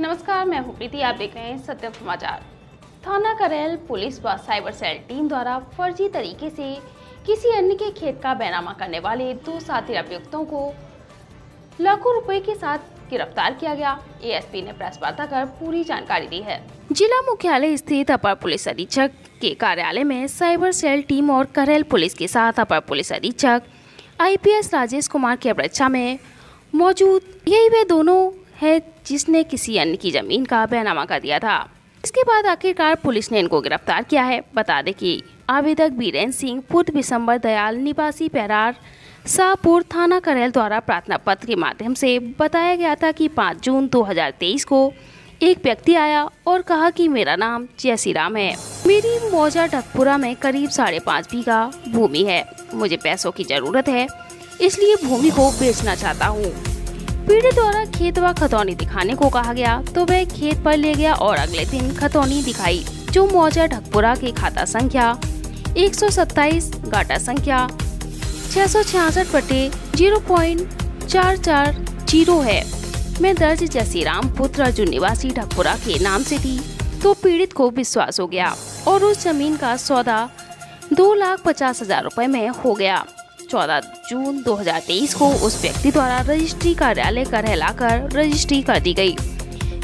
नमस्कार, मैं हूँ प्रीति। आप देख रहे हैं सत्यम समाचार। थाना करेल पुलिस व साइबर सेल टीम द्वारा फर्जी तरीके से किसी अन्य के खेत का बैनामा करने वाले दो साथी अभियुक्तों को लाखों रुपए के साथ गिरफ़्तार किया गया। एएसपी ने प्रेस वार्ता कर पूरी जानकारी दी है। जिला मुख्यालय स्थित अपर पुलिस अधीक्षक के कार्यालय में साइबर सेल टीम और करेल पुलिस के साथ अपर पुलिस अधीक्षक आईपीएस राजेश कुमार की अध्यक्षता में मौजूद। यही वे दोनों है जिसने किसी अन्य की ज़मीन का बैनामा कर दिया था। इसके बाद आखिरकार पुलिस ने इनको गिरफ़्तार किया है। बता दें कि आवेदक बीरेन सिंह पुत्र विशंबर दयाल निवासी पैरार, शाहपुर थाना करेल द्वारा प्रार्थना पत्र के माध्यम से बताया गया था कि 5 जून 2023 को एक व्यक्ति आया और कहा कि मेरा नाम जयसी राम है। मेरी मौजा ढकपुरा में करीब साढ़े पाँच बीघा भूमि है। मुझे पैसों की ज़रूरत है, इसलिए भूमि को बेचना चाहता हूँ। पीड़ित द्वारा खेत व खतौनी दिखाने को कहा गया तो वह खेत पर ले गया और अगले दिन खतौनी दिखाई, जो मौजा ढकपुरा के खाता संख्या 127 गाटा संख्या, छह सौ छियासठ बटे ज़ीरो पॉइंट चार चार ज़ीरो है। में दर्ज जैसी राम पुत्र अर्जुन निवासी ढकपुरा के नाम से थी तो पीड़ित को विश्वास हो गया और उस ज़मीन का सौदा दो लाख पचास हज़ार रूपए में हो गया। 14 जून 2023 को उस व्यक्ति द्वारा रजिस्ट्री कार्यालय का कर रजिस्ट्री कर दी गई।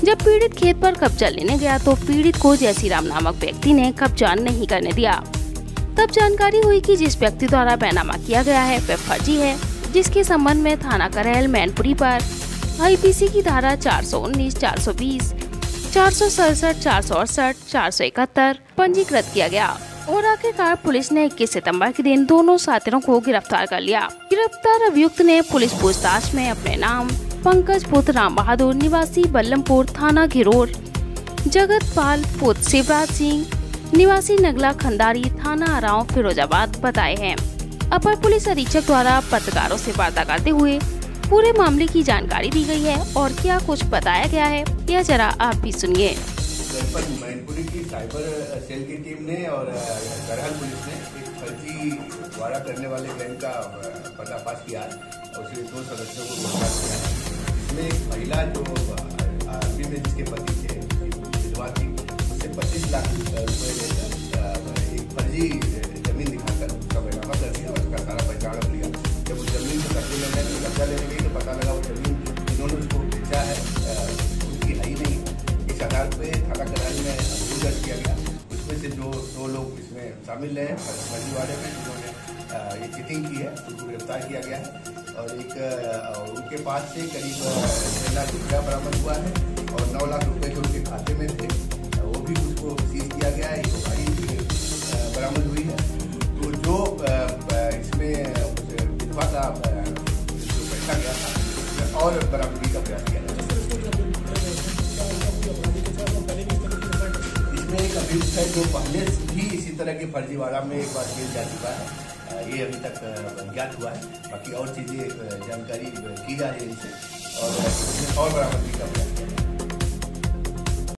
जब पीड़ित खेत पर कब्जा लेने गया तो पीड़ित को जयसीराम नामक व्यक्ति ने कब्जा नहीं करने दिया तब जानकारी हुई कि जिस व्यक्ति द्वारा बैनामा किया गया है वह फर्जी है जिसके संबंध में थाना करेल मैनपुरी पर आईपीसी की धारा 419, 420, चार सौ सड़सठ चार सौ अड़सठ चार सौ इकहत्तर पंजीकृत किया गया और आखिरकार पुलिस ने 21 सितंबर के दिन दोनों साथियों को गिरफ़्तार कर लिया। गिरफ़्तार अभियुक्त ने पुलिस पूछताछ में अपने नाम, पंकज पुत्र राम बहादुर, निवासी बल्लमपुर थाना घिरोर जगत पाल पुत्र शिवराज सिंह, निवासी नगला खंडारी थाना अराव, फिरोजाबाद बताए हैं। अपर पुलिस अधीक्षक द्वारा पत्रकारों से वार्ता करते हुए पूरे मामले की जानकारी दी गई है और क्या कुछ बताया गया है, यह जरा आप भी सुनिए। जनपद मैनपुरी की साइबर सेल की टीम ने और करहल पुलिस ने एक फर्जी वाड़ा करने वाले गैंग का पर्दाफाश किया और उसके दो सदस्यों को गिरफ़्तार किया इसमें एक महिला जो आर्मी में जिसके पति थे विधवा थी, उससे पच्चीस लाख रुपये लेकर एक फर्जी ज़मीन दिखाकर उसका बैनामा कर दिया और उसका सारा पहचान लिया। जब उस ज़मीन को कब्जे में लेने कब्जा लेने गई तो पता लगा वो ज़मीन जिन्होंने उसको बेचा है उसकी ही नहीं। इस आधार पे दर्ज किया गया। उसमें से जो दो लोग इसमें शामिल रहे फर्जी वाले में जिन्होंने ये चिटिंग की है, उनको गिरफ़्तार किया गया है। और एक उनके पास से करीब छः लाख रुपया बरामद हुआ है और नौ लाख रुपये जो उनके खाते में थे वो भी उसको सीज किया गया है। एक गाड़ी बरामद हुई है। तो जो इसमें विधवा का जो बैठा गया था और बरामदगी का प्रयास किया एक अभियुक्त है जो पहले ही इसी तरह के फर्जीवाड़ा में एक बार जेल जा चुका है। ये अभी तक ज्ञात हुआ है। बाकी और चीज़ें जानकारी की जा रही है इनसे। और बरामद बरामदगी का